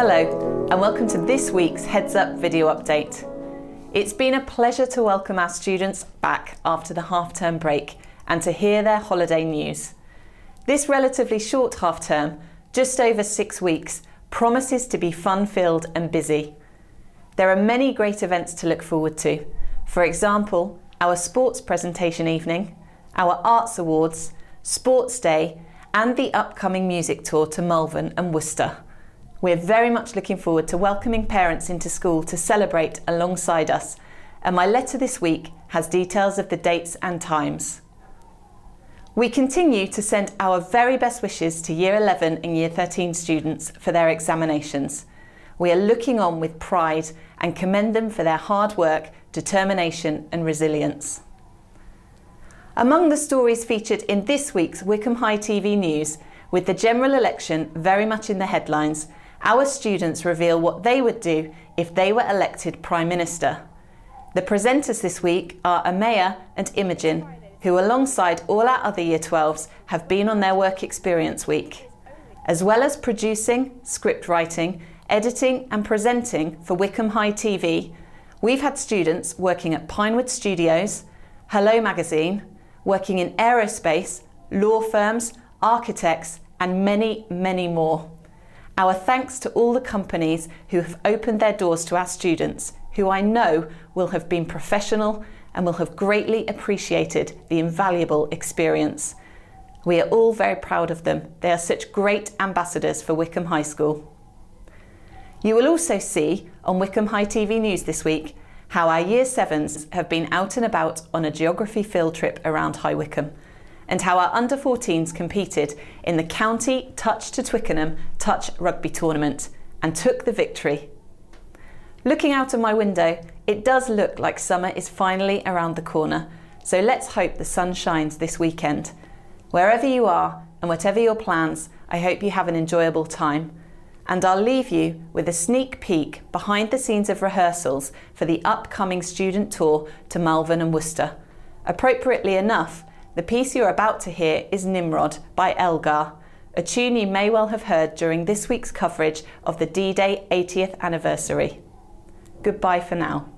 Hello, and welcome to this week's Heads Up video update. It's been a pleasure to welcome our students back after the half term break and to hear their holiday news. This relatively short half term, just over six weeks, promises to be fun filled and busy. There are many great events to look forward to. For example, our sports presentation evening, our arts awards, sports day, and the upcoming music tour to Malvern and Worcester. We're very much looking forward to welcoming parents into school to celebrate alongside us, and my letter this week has details of the dates and times. We continue to send our very best wishes to Year 11 and Year 13 students for their examinations. We are looking on with pride and commend them for their hard work, determination, and resilience. Among the stories featured in this week's Wycombe High TV news, with the general election very much in the headlines, our students reveal what they would do if they were elected Prime Minister. The presenters this week are Amaya and Imogen, who alongside all our other Year 12s have been on their work experience week. As well as producing, script writing, editing and presenting for Wycombe High TV, we've had students working at Pinewood Studios, Hello Magazine, working in aerospace, law firms, architects and many, many more. Our thanks to all the companies who have opened their doors to our students, who I know will have been professional and will have greatly appreciated the invaluable experience. We are all very proud of them. They are such great ambassadors for Wycombe High School. You will also see on Wycombe High TV News this week how our Year 7s have been out and about on a geography field trip around High Wycombe and how our under 14s competed in the County Touch to Twickenham Touch Rugby Tournament and took the victory. Looking out of my window, it does look like summer is finally around the corner, so let's hope the sun shines this weekend. Wherever you are and whatever your plans, I hope you have an enjoyable time. And I'll leave you with a sneak peek behind the scenes of rehearsals for the upcoming student tour to Malvern and Worcester. Appropriately enough, the piece you're about to hear is Nimrod by Elgar, a tune you may well have heard during this week's coverage of the D Day 80th anniversary. Goodbye for now.